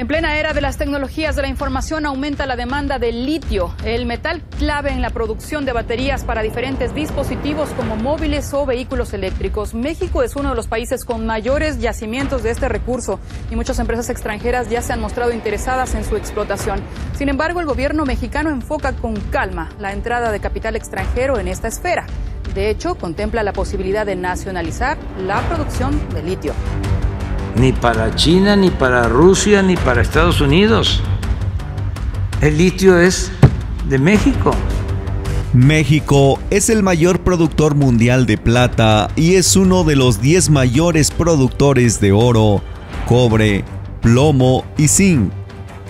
En plena era de las tecnologías de la información aumenta la demanda de litio, el metal clave en la producción de baterías para diferentes dispositivos como móviles o vehículos eléctricos. México es uno de los países con mayores yacimientos de este recurso y muchas empresas extranjeras ya se han mostrado interesadas en su explotación. Sin embargo, el gobierno mexicano enfoca con calma la entrada de capital extranjero en esta esfera. De hecho, contempla la posibilidad de nacionalizar la producción de litio ni para China, ni para Rusia, ni para Estados Unidos. El litio es de México. México es el mayor productor mundial de plata y es uno de los 10 mayores productores de oro, cobre, plomo y zinc.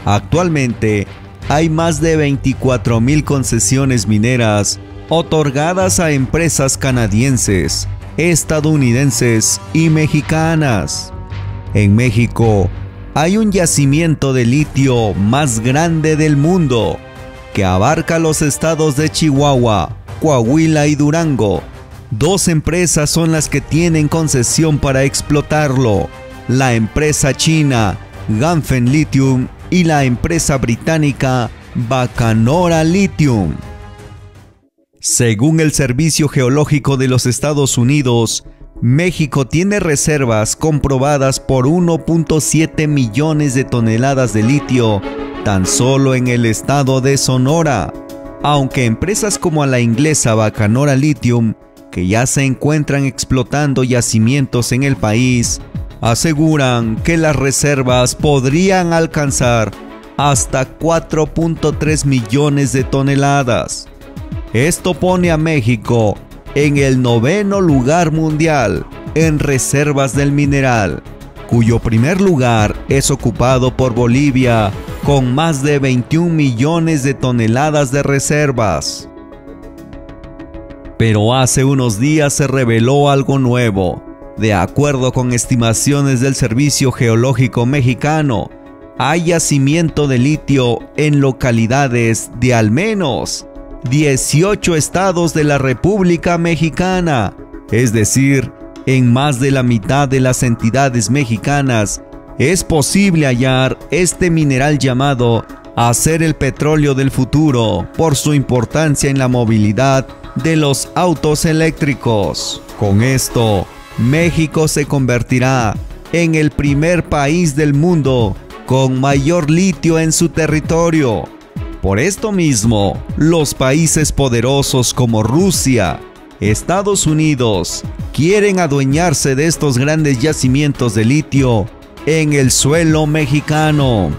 Actualmente hay más de 24 mil concesiones mineras otorgadas a empresas canadienses, estadounidenses y mexicanas. En México hay un yacimiento de litio más grande del mundo, que abarca los estados de Chihuahua, Coahuila y Durango. Dos empresas son las que tienen concesión para explotarlo, la empresa china Ganfen Lithium y la empresa británica Bacanora Lithium. Según el Servicio Geológico de los Estados Unidos, México tiene reservas comprobadas por 1.7 millones de toneladas de litio tan solo en el estado de Sonora, aunque empresas como la inglesa Bacanora Lithium, que ya se encuentran explotando yacimientos en el país, aseguran que las reservas podrían alcanzar hasta 4.3 millones de toneladas. Esto pone a México en el noveno lugar mundial en reservas del mineral, cuyo primer lugar es ocupado por Bolivia con más de 21 millones de toneladas de reservas. Pero hace unos días se reveló algo nuevo. De acuerdo con estimaciones del Servicio Geológico Mexicano, hay yacimiento de litio en localidades de al menos 18 estados de la República Mexicana, es decir, en más de la mitad de las entidades mexicanas, es posible hallar este mineral llamado hacer el petróleo del futuro por su importancia en la movilidad de los autos eléctricos. Con esto, México se convertirá en el primer país del mundo con mayor litio en su territorio por esto mismo, los países poderosos como Rusia, Estados Unidos, quieren adueñarse de estos grandes yacimientos de litio en el suelo mexicano.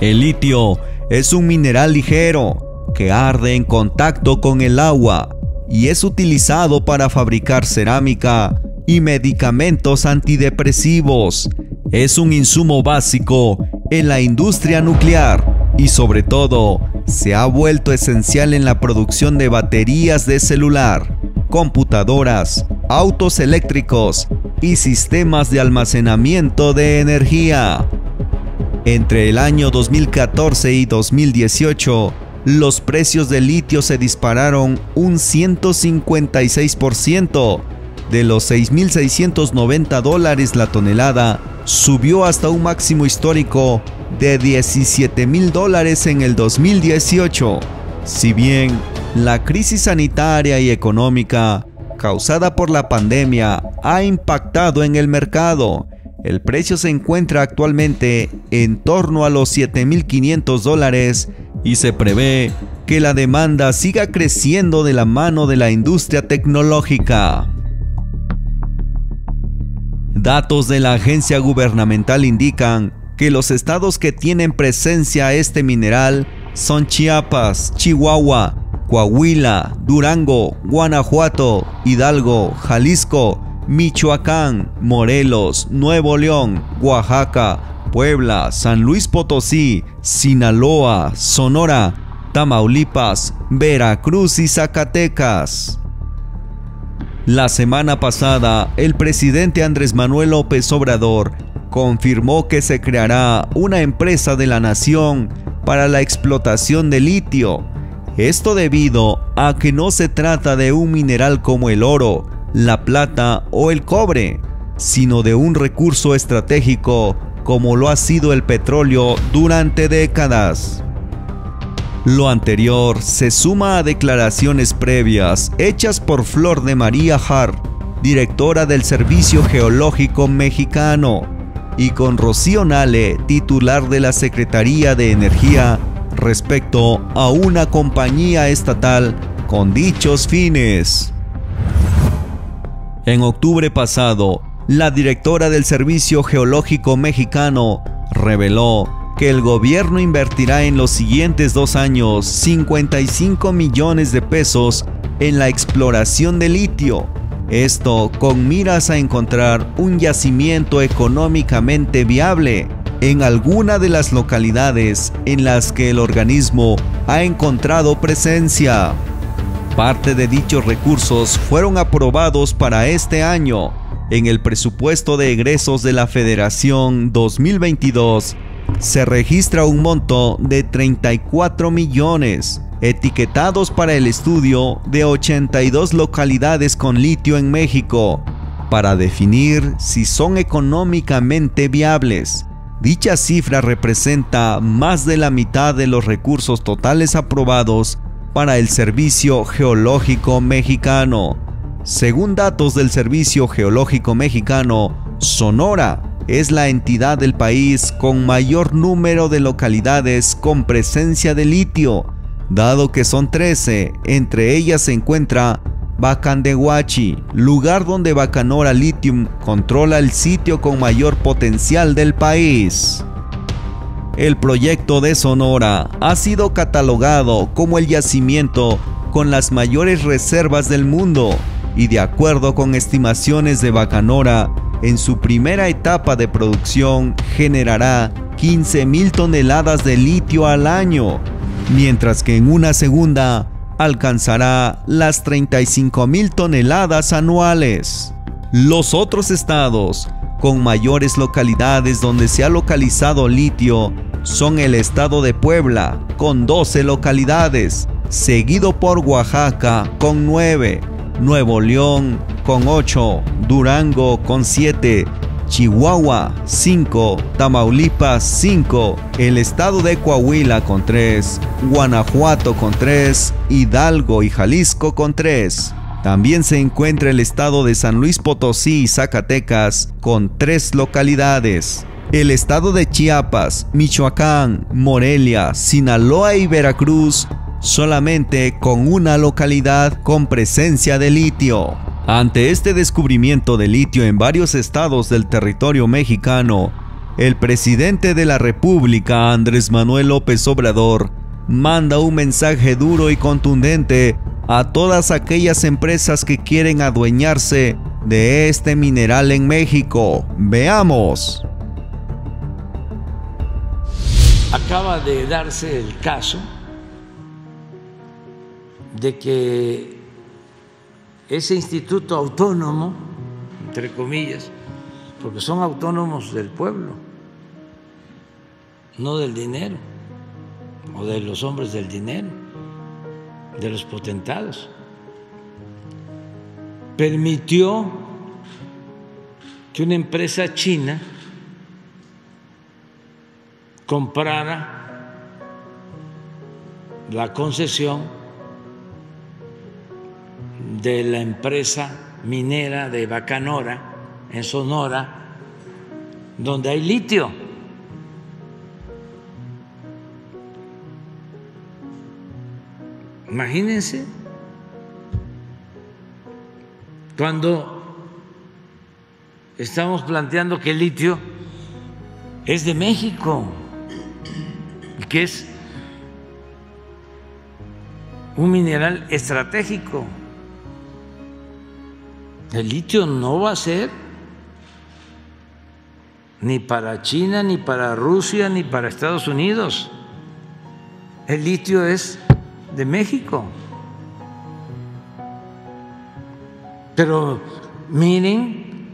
El litio es un mineral ligero que arde en contacto con el agua y es utilizado para fabricar cerámica y medicamentos antidepresivos. Es un insumo básico en la industria nuclear y sobre todo se ha vuelto esencial en la producción de baterías de celular, computadoras, autos eléctricos y sistemas de almacenamiento de energía. Entre el año 2014 y 2018, los precios del litio se dispararon un 156%, de los 6.690 dólares la tonelada subió hasta un máximo histórico de 17 mil dólares en el 2018. Si bien la crisis sanitaria y económica causada por la pandemia ha impactado en el mercado, el precio se encuentra actualmente en torno a los 7.500 dólares y se prevé que la demanda siga creciendo de la mano de la industria tecnológica. Datos de la agencia gubernamental indican que los estados que tienen presencia este mineral son Chiapas, Chihuahua, Coahuila, Durango, Guanajuato, Hidalgo, Jalisco, Michoacán, Morelos, Nuevo León, Oaxaca, Puebla, San Luis Potosí, Sinaloa, Sonora, Tamaulipas, Veracruz y Zacatecas. La semana pasada, el presidente Andrés Manuel López Obrador confirmó que se creará una empresa de la nación para la explotación de litio. Esto debido a que no se trata de un mineral como el oro, la plata o el cobre, sino de un recurso estratégico como lo ha sido el petróleo durante décadas. Lo anterior se suma a declaraciones previas hechas por Flor de María Hart, directora del Servicio Geológico Mexicano, y con Rocío Nale, titular de la Secretaría de Energía, respecto a una compañía estatal con dichos fines. En octubre pasado, la directora del Servicio Geológico Mexicano reveló que el gobierno invertirá en los siguientes dos años 55 millones de pesos en la exploración de litio. Esto con miras a encontrar un yacimiento económicamente viable en alguna de las localidades en las que el organismo ha encontrado presencia. Parte de dichos recursos fueron aprobados para este año en el presupuesto de egresos de la Federación 2022. Se registra un monto de 34 millones etiquetados para el estudio de 82 localidades con litio en México para definir si son económicamente viables. Dicha cifra representa más de la mitad de los recursos totales aprobados para el Servicio Geológico Mexicano. Según datos del Servicio Geológico Mexicano, Sonora es la entidad del país con mayor número de localidades con presencia de litio, dado que son 13, entre ellas se encuentra Bacandehuachi, lugar donde Bacanora Lithium controla el sitio con mayor potencial del país. El proyecto de Sonora ha sido catalogado como el yacimiento con las mayores reservas del mundo y de acuerdo con estimaciones de Bacanora, en su primera etapa de producción generará 15 mil toneladas de litio al año, mientras que en una segunda alcanzará las 35 mil toneladas anuales. Los otros estados con mayores localidades donde se ha localizado litio son el estado de Puebla, con 12 localidades, seguido por Oaxaca, con 9, Nuevo León, con 8, Durango, con 7, Chihuahua 5, Tamaulipas 5, el estado de Coahuila con 3, Guanajuato con 3, Hidalgo y Jalisco con 3. También se encuentra el estado de San Luis Potosí y Zacatecas con 3 localidades el estado de Chiapas, Michoacán, Morelia, Sinaloa y Veracruz solamente con una localidad con presencia de litio. Ante este descubrimiento de litio en varios estados del territorio mexicano, el presidente de la República, Andrés Manuel López Obrador, manda un mensaje duro y contundente a todas aquellas empresas que quieren adueñarse de este mineral en México. Veamos. acaba de darse el caso de que ese instituto autónomo, entre comillas, porque son autónomos del pueblo, no del dinero, o de los hombres del dinero, de los potentados, permitió que una empresa china comprara la concesión de la empresa minera de Bacanora en Sonora, donde hay litio. Imagínense cuando estamos planteando que el litio es de México que es un mineral estratégico. El litio no va a ser ni para China, ni para Rusia, ni para Estados Unidos. El litio es de México. Pero miren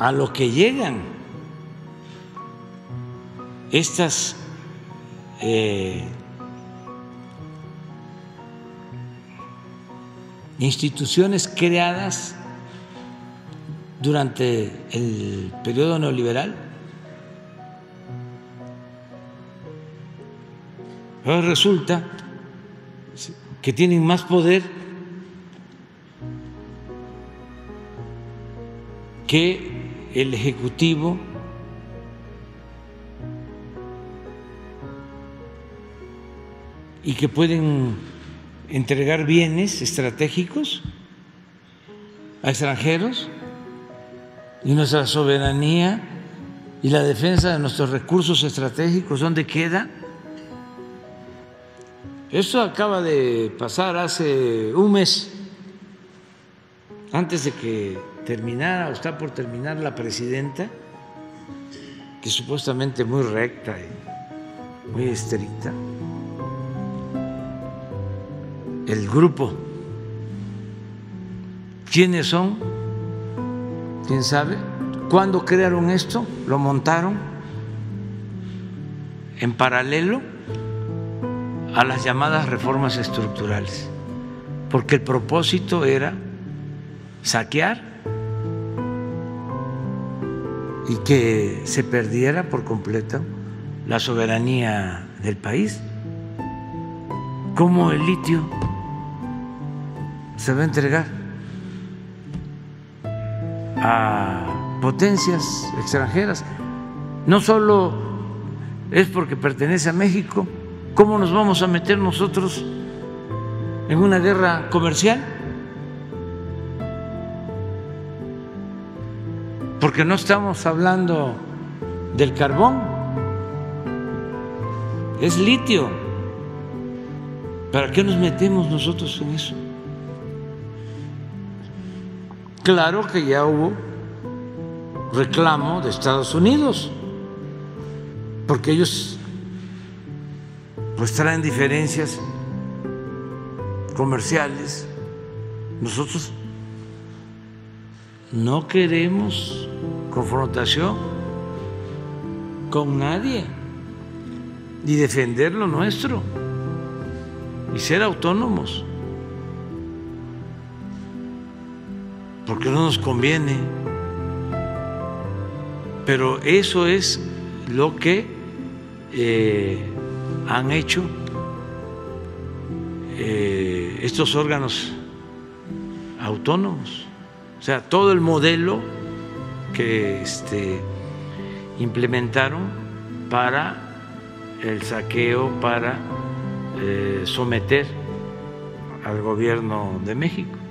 a lo que llegan estas eh, instituciones creadas durante el periodo neoliberal. Ahora resulta que tienen más poder que el Ejecutivo y que pueden entregar bienes estratégicos a extranjeros y nuestra soberanía y la defensa de nuestros recursos estratégicos, ¿dónde queda? Eso acaba de pasar hace un mes, antes de que terminara o está por terminar la presidenta, que supuestamente muy recta y muy estricta el grupo. ¿Quiénes son? ¿Quién sabe? ¿Cuándo crearon esto? ¿Lo montaron en paralelo a las llamadas reformas estructurales? Porque el propósito era saquear y que se perdiera por completo la soberanía del país. ¿Cómo el litio se va a entregar a potencias extranjeras. No solo es porque pertenece a México, ¿cómo nos vamos a meter nosotros en una guerra comercial? Porque no estamos hablando del carbón, es litio. ¿Para qué nos metemos nosotros en eso? Claro que ya hubo reclamo de Estados Unidos, porque ellos pues traen diferencias comerciales. Nosotros no queremos confrontación con nadie y defender lo nuestro y ser autónomos. Porque no nos conviene. Pero eso es lo que eh, han hecho eh, estos órganos autónomos. O sea, todo el modelo que este, implementaron para el saqueo, para eh, someter al gobierno de México.